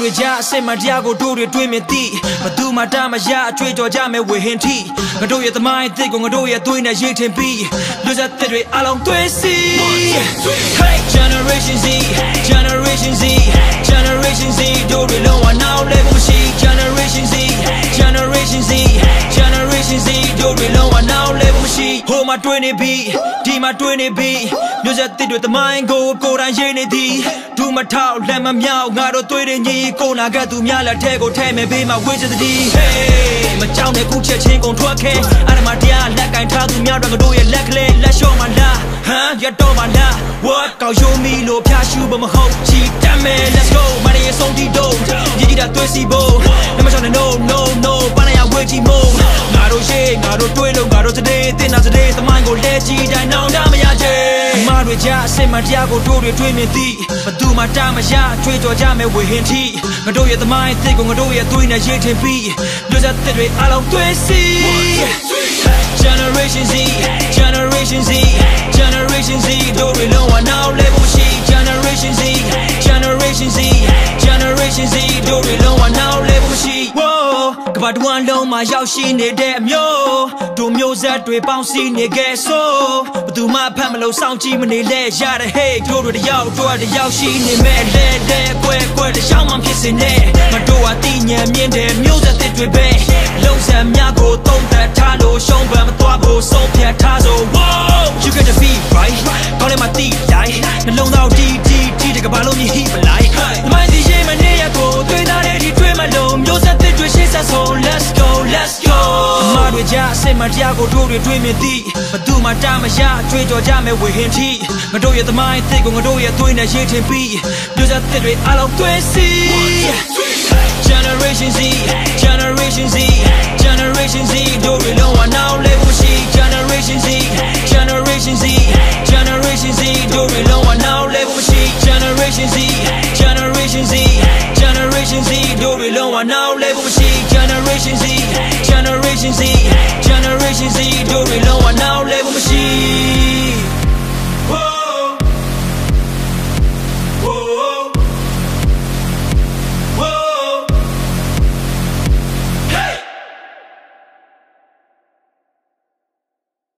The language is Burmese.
တွေကြားအစစ်မှတရားကိုတို့တွေတွေးမြင်သိဘသူမှတမရအချွေကြော်ကြမယ်ဝေဟင်ထီငါတို့ရဲ့သမိုင်းအသစ်ကိုငါတို့ရဲ့သွေးနဲ့ရိတ်ထင်ပြီးလူစားတဲ့တွေအလုံးသွေးစီ Hey Generation Z Generation Z Generation Z တို့တွေလုံးဝနောက်လဲဖို့ရှိ Generation Z Generation Z Generation Z တို့တွေလုံးဝနောက်လဲဖို့ရှိဟို မှာတွေးနေပြီးဒီမှာတွေးနေပြီးမျိုးဆက်တစ်တွေသမိုင်းကိုကိုယ်တိုင်ရေးနေသည်ဒူးမထောက်လက်မမြောက်ငါတို့တွေးနေညီကိုနာကသူများလက်ထဲကိုထဲမဲ့ပေးမှာဝေးစသည် Hey မကြောက်နဲ့ခုချက်ချင်းကုန်ထွက်ခဲအဲ့ဒါမှတရားလက်ကင်ထားသူများတော့ငါတို့ရဲ့လက်ကလေးလက်လျှော့မှလားဟမ်ရတော့မှလား What ကောက်ရုံးမီလို့ဖျားရှူမမဟုတ်ချီတမ်းမယ် Let's go မရရဲ့ဆုံးတီတော့ညီကြီးတာတွေးစီဖို့နမချောင်းနဲ့ no no no ပန်းရဝေးချီမို့ ငါတို့ရှိငါတို့တွေးလို့ငါတို့စတဲ့တင်နာစတဲ့သမိုင်းကိုလဲကြည့်တိုင်းနောင်တမရချေအမတွေကြအစစ်မှတရားကိုတို့တွေတွေးမြင်သည်ဘသူမှတမရချွေကြော်ကြမယ်ဝေဟင်ထီငါတို့ရဲ့သမိုင်းအသစ်ကိုငါတို့ရဲ့သွေးနဲ့ရိတ်ထင်ပြီးလူစားတဲ့တွေအလုံးသွေးစီ Generation Z Generation Z Generation Z တို့တွေ ဘာတဝမ်းလုံးမှာရောက်ရှိနေတဲ့အမျိုးတို့မျိုးဆက်တွေပေါင်းစည်းနေခဲ့ဆိုဘသူမှဖတ်မလို့စောင့်ကြည့်မနေလဲရတဲ့ Hey တို့တွေတယောက်တို့တယောက်ရှိနေမဲ့လဲလဲကွဲကွဲတခြားမှဖြစ်စင်နေမတို့ဟာတည်ညံမြင့်တဲ့မျိုးဆက်တွေပဲလုံဆန်များကိုတုံးသက်ထားလို့ရှုံးပန်မသွားဖို့ဆုံးဖြတ်ထားဆို တွေကြအစစ်မှတရားကိုတို့တွေတွေ့မြင်သည်ဘသူမှတမရအချွေကြော်ကြမယ်ဝေဟင်ထီငါတို့ရဲ့သမိုင်းအသစ်ကိုငါတို့ရဲ့သွေးနဲ့ရေးထင်ပြီးမျိုးဆက်တွေအလုံးသွေးစီ Generation Z Generation Z Generation Z တို့တွေလုံးဝနောက်လဲဖို့ရှိ Generation Z Generation Z Generation Z တို့တွေလုံးဝနောက်လဲဖို့ရှိ Generation Z Generation Z Generation Z တို့တွေလုံးဝနောက်လဲဖို့ရှိ Generation Z. Generation Z